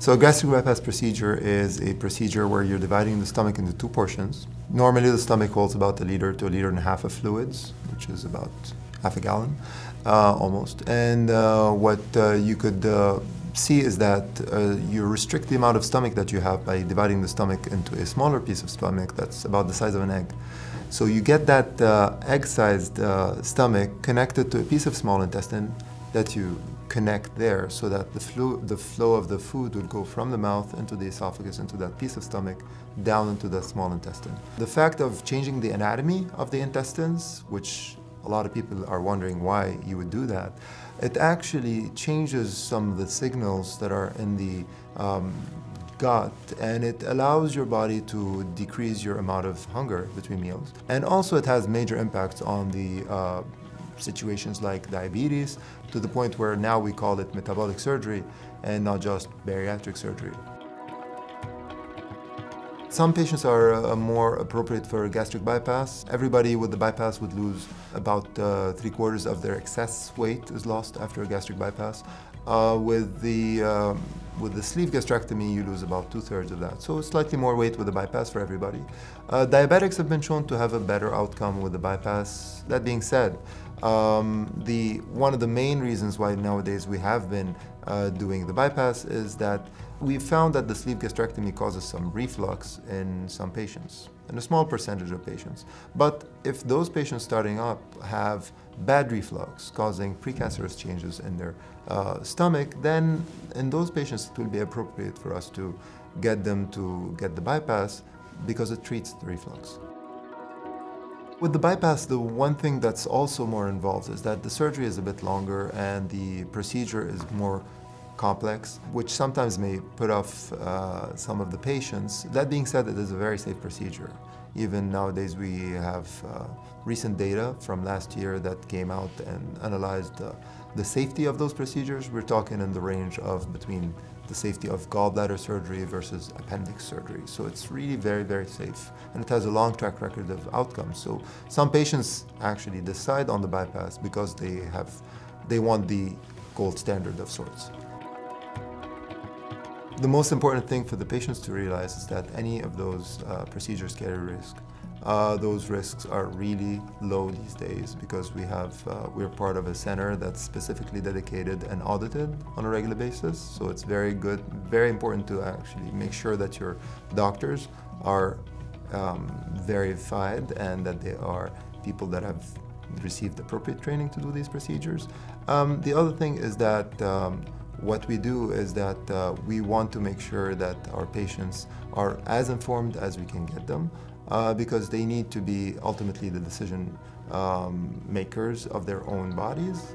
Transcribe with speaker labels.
Speaker 1: So a gastric bypass procedure is a procedure where you're dividing the stomach into two portions. Normally the stomach holds about a liter to a liter and a half of fluids, which is about half a gallon uh, almost. And uh, what uh, you could uh, see is that uh, you restrict the amount of stomach that you have by dividing the stomach into a smaller piece of stomach that's about the size of an egg. So you get that uh, egg-sized stomach connected to a piece of small intestine that you connect there so that the, flu the flow of the food would go from the mouth into the esophagus, into that piece of stomach, down into the small intestine. The fact of changing the anatomy of the intestines, which a lot of people are wondering why you would do that, it actually changes some of the signals that are in the um, gut and it allows your body to decrease your amount of hunger between meals. And also it has major impacts on the uh, situations like diabetes to the point where now we call it metabolic surgery and not just bariatric surgery. Some patients are uh, more appropriate for gastric bypass. Everybody with the bypass would lose about uh, three quarters of their excess weight is lost after a gastric bypass. Uh, with the um, with the sleeve gastrectomy, you lose about two-thirds of that. So slightly more weight with the bypass for everybody. Uh, diabetics have been shown to have a better outcome with the bypass. That being said, um, the, one of the main reasons why nowadays we have been uh, doing the bypass is that we found that the sleeve gastrectomy causes some reflux in some patients, in a small percentage of patients. But if those patients starting up have bad reflux causing precancerous changes in their uh, stomach, then in those patients it will be appropriate for us to get them to get the bypass because it treats the reflux. With the bypass, the one thing that's also more involved is that the surgery is a bit longer and the procedure is more complex, which sometimes may put off uh, some of the patients. That being said, it is a very safe procedure. Even nowadays, we have uh, recent data from last year that came out and analyzed uh, the safety of those procedures. We're talking in the range of between the safety of gallbladder surgery versus appendix surgery. So it's really very, very safe. And it has a long track record of outcomes. So some patients actually decide on the bypass because they have, they want the gold standard of sorts. The most important thing for the patients to realize is that any of those uh, procedures carry risk. Uh, those risks are really low these days because we have, uh, we're part of a center that's specifically dedicated and audited on a regular basis. So it's very good, very important to actually make sure that your doctors are um, verified and that they are people that have received appropriate training to do these procedures. Um, the other thing is that um, what we do is that uh, we want to make sure that our patients are as informed as we can get them uh, because they need to be ultimately the decision um, makers of their own bodies